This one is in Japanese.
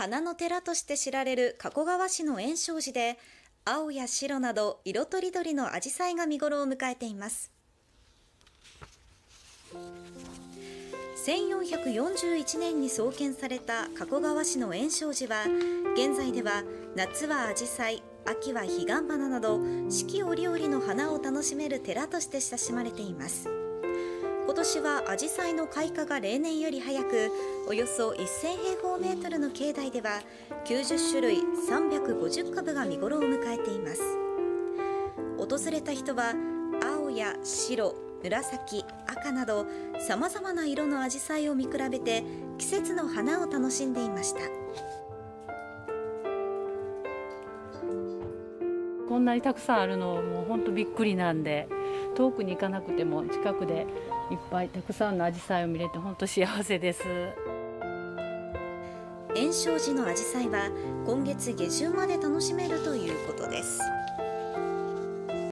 花の寺として知られる加古川市の円勝寺で青や白など色とりどりの紫陽花が見頃を迎えています。1441年に創建された加古川市の円勝寺は現在では夏は紫陽花秋は彼岸花など四季折々の花を楽しめる寺として親しまれています。今年は紫陽花の開花が例年より早くおよそ1000平方メートルの境内では90種類350株が見頃を迎えています。訪れた人は青や白紫赤などさまざまな色の紫陽花を見比べて季節の花を楽しんでいました。こんなにたくさんあるのもう本当びっくりなんで。遠くに行かなくても近くでいっぱいたくさんの紫陽花を見れて本当幸せです。炎症寺の紫陽花は今月下旬まで楽しめるということです。